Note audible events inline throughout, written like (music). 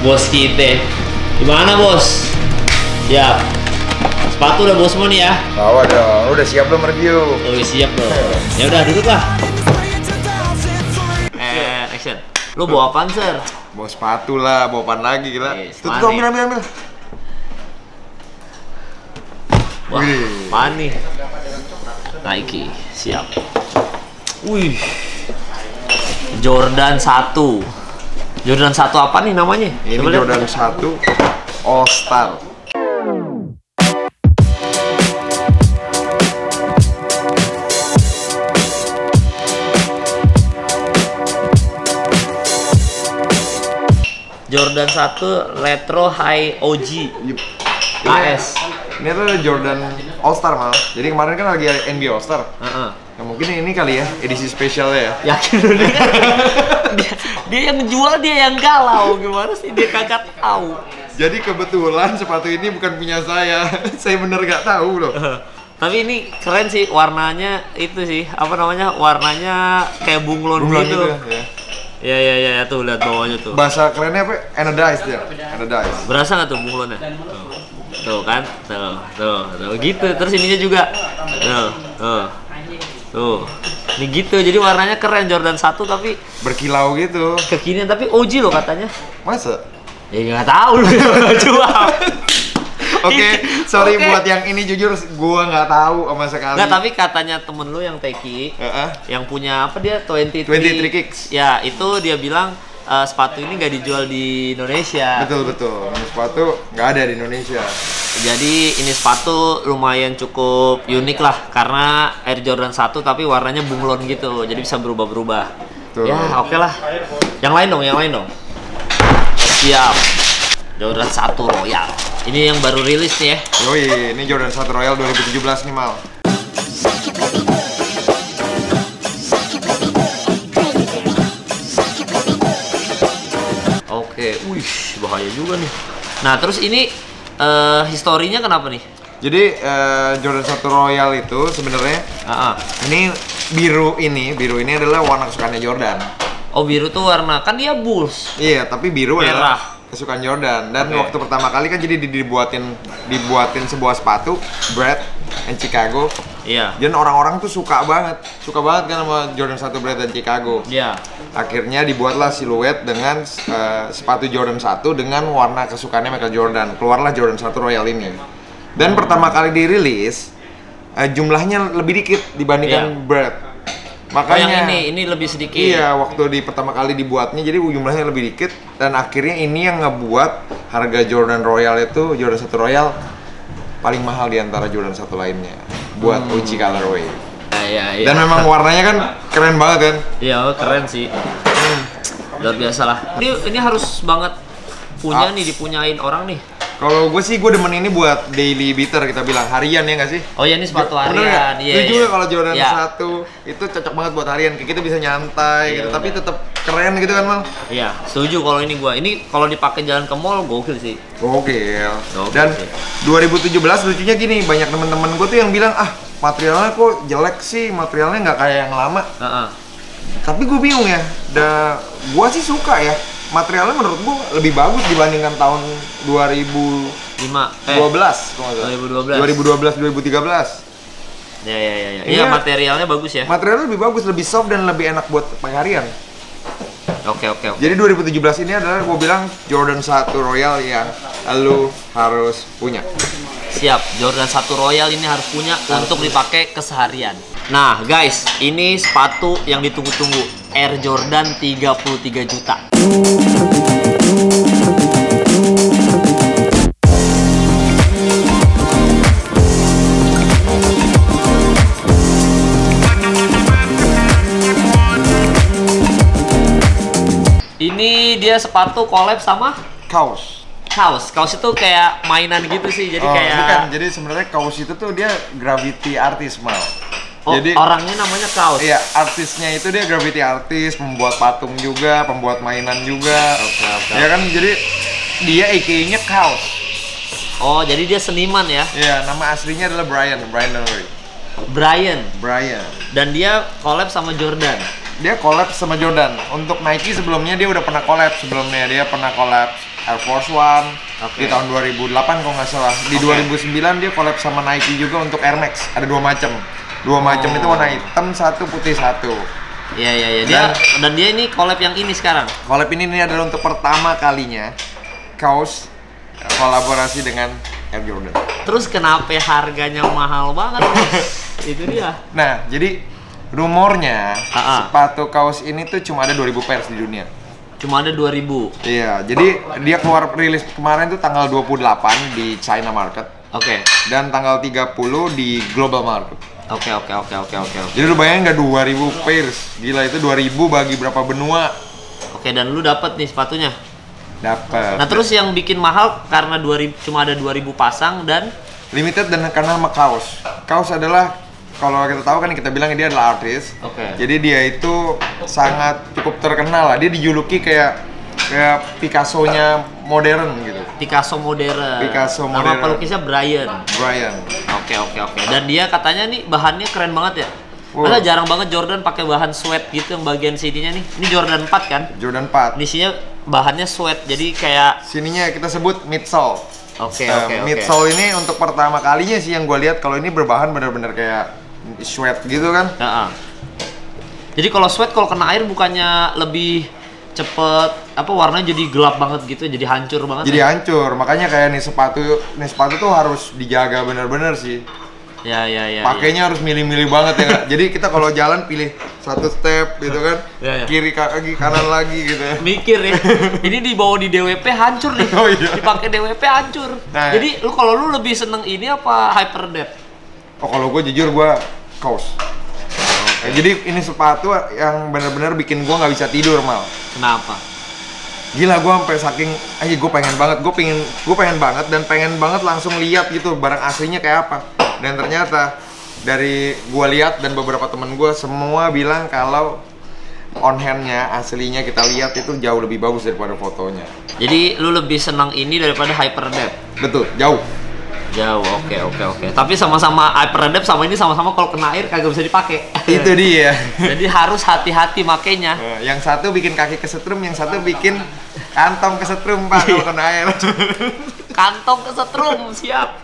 bos kita. Gimana bos? Siap. Sepatu udah bos semua nih ya. Bawa dong, udah siap belum review? Oh siap dong. Ya udah duduk lah. Eh, action. Lu bawa apaan, Sir? Bawa sepatu lah, bawa apaan lagi gila. Yes, tuh, nih? ambil, ambil, ambil. Wah, Wih. apaan nih? Nike, siap. Wih. Jordan 1. Jordan 1 apa nih namanya? Ini Coba. Jordan 1 All Star. Jordan 1 Retro High OG Yup. AS. Ini tuh Jordan All Star malah. Jadi kemarin kan lagi NBA All Star. Heeh. Ya mungkin ini kali ya edisi spesialnya ya. (laughs) Yakin lu dia, dia, yang ngejual dia yang galau gimana sih dia kagak tahu. Jadi kebetulan sepatu ini bukan punya saya. (laughs) saya bener gak tahu loh. Tapi ini keren sih warnanya itu sih apa namanya warnanya kayak bunglon, Bunglon gitu. gitu ya. Ya ya ya, ya tuh lihat bawahnya tuh. Bahasa kerennya apa? Anodized ya. Anodized. Berasa nggak tuh bunglonnya? Tuh. Tuh kan, tuh, tuh, tuh gitu. Terus ininya juga, tuh, tuh, tuh. Ini gitu. Jadi warnanya keren Jordan 1 tapi Berkilau gitu. kekinian tapi OG loh katanya. Masa? Ya nggak tahu lu (laughs) jual. Oke, sorry Oke. buat yang ini jujur gua nggak tahu sama sekali. Nggak, tapi katanya temen lu yang Teki Heeh. yang punya apa dia 23 23 Kicks. Ya, itu dia bilang eh, sepatu ini nggak dijual di Indonesia. Betul betul. Sepatu nggak ada di Indonesia. Jadi ini sepatu lumayan cukup unik lah karena Air Jordan 1 tapi warnanya bunglon gitu. Jadi bisa berubah-berubah. Ya, oke lah. Yang lain dong, yang lain dong. Siap. Jordan 1 Royal. Ini yang baru rilis nih ya. Yoi, ini Jordan 1 Royal 2017 nih mal. Oke, wih, bahaya juga nih. Nah, terus ini eh historinya kenapa nih? Jadi eh, Jordan 1 Royal itu sebenarnya Ah, ah. ini biru ini, biru ini adalah warna kesukaannya Jordan. Oh, biru tuh warna kan dia Bulls. Iya, tapi biru Merah. adalah kesukaan Jordan. Dan Oke. waktu pertama kali kan jadi di- dibuatin dibuatin sebuah sepatu Brad and Chicago. Iya. Dan orang-orang tuh suka banget, suka banget kan sama Jordan 1 Brad dan Chicago. Iya. Akhirnya dibuatlah siluet dengan eh, sepatu Jordan 1 dengan warna kesukaannya Michael Jordan. Keluarlah Jordan 1 Royal ini. Dan pertama kali dirilis eh, jumlahnya lebih dikit dibandingkan Iya. Brad. Oh, Makanya yang ini ini lebih sedikit. Iya, waktu di pertama kali dibuatnya jadi jumlahnya lebih dikit dan akhirnya ini yang ngebuat harga Jordan Royal itu Jordan 1 Royal paling mahal di antara Jordan 1 lainnya buat Hmm. OG colorway. Iya, iya, iya. Dan memang warnanya kan keren banget kan? Iya, keren sih. Luar biasa lah. Ini ini harus banget punya Ah. nih dipunyain orang nih. Kalau gue sih gue demen ini buat daily beater kita bilang harian ya nggak sih? Oh ya ini sepatu Bener harian. nggak? Iya. Setuju iya. nggak kalau Jordan Iya. 1 itu cocok banget buat harian. Kayak kita bisa nyantai Iya, gitu, bener. tapi tetap keren gitu kan, Mal? Iya, setuju kalau ini gua. Ini kalau dipakai jalan ke mall gokil sih. Gokil. Gokil Dan sih. 2017 lucunya gini, banyak temen-temen gue tuh yang bilang, ah materialnya kok jelek sih, materialnya nggak kayak yang lama. Heeh. Tapi gue bingung ya, da, gue sih suka ya. Materialnya menurut gue lebih bagus dibandingkan tahun 2012 5 eh kalau nggak salah. 2012. 2012 2013. Ya ya ya ya. Iya, ya- materialnya bagus ya. Materialnya lebih bagus, lebih soft dan lebih enak buat Oke oke oke. Jadi 2017 ini adalah gue bilang Jordan 1 Royal yang lu harus punya. Siap, Jordan 1 Royal ini harus punya untuk dipakai keseharian. Nah, guys, ini sepatu yang ditunggu-tunggu. Air Jordan 33 juta. Dia sepatu collab sama Kaos. kaos. Kaos itu kayak mainan gitu sih. Jadi Oh, kayak bukan. Jadi sebenarnya kaos itu tuh dia gravity artist mal. Oh, Jadi orangnya namanya kaos. Iya, artisnya itu dia gravity artist, pembuat patung juga, pembuat mainan juga. Oke, oke. Ya kan, jadi dia AKA-nya Kaos. Oh, jadi dia seniman ya. Iya, nama aslinya adalah Brian, Brian. Brian Brian. dan dia collab sama Jordan. Dia collab sama Jordan. Untuk Nike sebelumnya dia udah pernah collab sebelumnya. Dia pernah collab Air Force One Oke. di tahun 2008 kalau nggak salah. Di Oke. 2009 dia collab sama Nike juga untuk Air Max. Ada dua macam. Dua macam Oh. itu warna hitam satu putih satu. Iya iya iya. Dia dan dia ini collab yang ini sekarang. Collab ini, ini adalah untuk pertama kalinya kaos kolaborasi dengan Air Jordan. Terus kenapa harganya mahal banget? (laughs) Itu dia. Nah, jadi rumornya Ah, ah. sepatu kaos ini tuh cuma ada 2000 pairs di dunia. Cuma ada 2000. Iya, jadi dia keluar rilis kemarin tuh tanggal 28 di China market Oke. dan tanggal 30 di global market. Oke oke oke oke oke oke. Jadi lu bayangin nggak 2000 pairs? Gila itu 2000 bagi berapa benua? Oke dan lu dapat nih sepatunya. Dapat. Nah terus yang bikin mahal karena 2000 cuma ada 2000 pasang dan limited dan karena sama kaos. Kaos adalah kalau kita tahu kan kita bilang dia adalah artis. Oke. Jadi dia itu sangat cukup terkenal lah. Dia dijuluki kayak kayak Picasso-nya modern gitu. Picasso modern. Picasso Nama modern. pelukisnya Brian. Brian. Oke oke oke. Dan dia katanya nih bahannya keren banget ya. Wow. Masa jarang banget Jordan pakai bahan sweat gitu yang bagian sininya nih. Ini Jordan 4 kan? Jordan 4. Ini isinya bahannya sweat. Jadi kayak Sininya kita sebut midsole. oke Nah, oke oke. midsole ini untuk pertama kalinya sih yang gue lihat kalau ini berbahan bener-bener kayak sweat gitu kan. Heeh. Jadi kalau sweat kalau kena air bukannya lebih cepet apa warnanya jadi gelap banget gitu, jadi hancur banget. Jadi ya? hancur. Makanya kayak nih sepatu nih sepatu tuh harus dijaga bener-bener sih. Ya ya ya. ya. Pakainya harus milih-milih banget ya? (laughs) Jadi kita kalau jalan pilih satu step gitu kan, Ya, ya. kiri kaki kanan lagi gitu. ya. mikir ya (laughs) ini dibawa di DWP hancur nih Oh, iya. dipakai DWP hancur Nah. jadi lu kalau lu lebih seneng ini apa hyper depth Oh kalau gue jujur gue kaos. Eh, Jadi ini sepatu yang bener-bener bikin gue nggak bisa tidur mal. kenapa Gila gue sampai saking, aja gue pengen banget, gue pengen, gue pengen banget dan pengen banget langsung lihat gitu barang aslinya kayak apa. Dan ternyata dari gue lihat dan beberapa temen gue semua bilang kalau on handnya aslinya kita lihat itu jauh lebih bagus daripada fotonya. jadi lu lebih senang ini daripada hyper depth Betul, jauh. Jauh oke oke oke tapi sama-sama hyper depth sama ini sama-sama kalau kena air kagak bisa dipakai (laughs) itu dia. (laughs) jadi harus hati-hati makainya Eh, yang satu bikin kaki kesetrum, yang satu bikin kantong kesetrum pak kalau kena air. (laughs) kantong kesetrum siap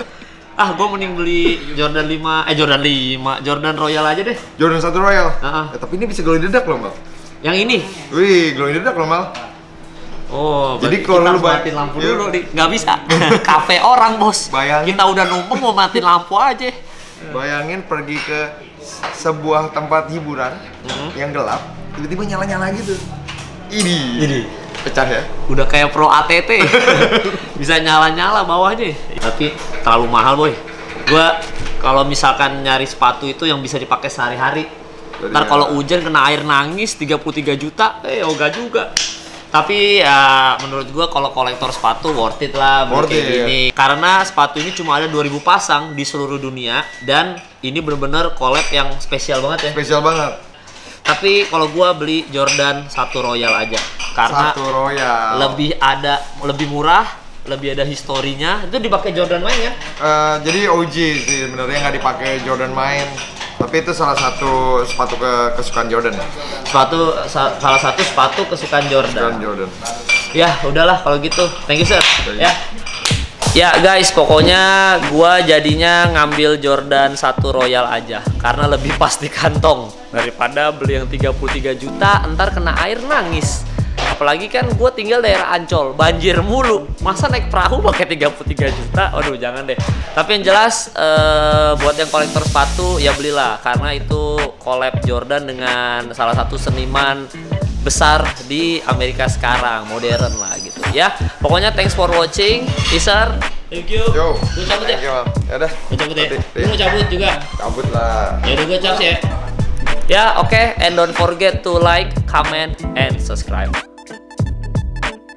ah gue mending beli Jordan 5 eh Jordan 5 Jordan Royal aja deh Jordan satu Royal. Ah, ah. Eh, tapi ini bisa glowing dedak loh mal. yang ini Wih, glowing dedak loh mal. Oh, Jadi berarti kalau kita lu matiin lampu Iya. dulu nih, nggak bisa. (laughs) Kafe orang bos. Bayangin. Kita udah numpang mau matiin lampu aja. Bayangin pergi ke sebuah tempat hiburan Mhm. yang gelap, tiba-tiba nyala-nyala gitu. Ini. Pecah ya. Udah kayak pro ATT. (laughs) bisa nyala-nyala bawahnya. Tapi terlalu mahal boy. Gua kalau misalkan nyari sepatu itu yang bisa dipakai sehari-hari. Ntar ya. kalau hujan kena air nangis 33 juta, eh oga juga. Tapi ya menurut gua kalau kolektor sepatu worth it lah Worth it, gini. Karena sepatu ini cuma ada 2000 pasang di seluruh dunia dan ini bener-bener collab yang spesial banget ya. Spesial banget. Tapi kalau gua beli Jordan satu Royal aja karena Satu Royal. lebih ada lebih murah, lebih ada historinya. Itu dipakai Jordan main kan? Eh, jadi OG sih sebenarnya nggak dipakai Jordan main. Tapi itu salah satu sepatu ke kesukaan Jordan ya. Sepatu sa- salah satu sepatu kesukaan Jordan Jordan. Jordan. Ya, udahlah kalau gitu. Thank you, Sir. Thank you. Ya. Ya guys, pokoknya gua jadinya ngambil Jordan 1 Royal aja karena lebih pas di kantong daripada beli yang 33 juta ntar kena air nangis. Apalagi kan gue tinggal daerah Ancol, banjir mulu. Masa naik perahu pakai 33 juta? Waduh, jangan deh. Tapi yang jelas eh, buat yang kolektor sepatu ya belilah karena itu collab Jordan dengan salah satu seniman besar di Amerika sekarang, modern lah gitu ya. Pokoknya thanks for watching, Isar. Thank you. Yo. Gue cabut ya. Ya udah. Gue cabut ya. Lu mau cabut juga. Cabut lah. Ya udah gue cabut ya. Ya, oke, and don't forget to like, comment, and subscribe.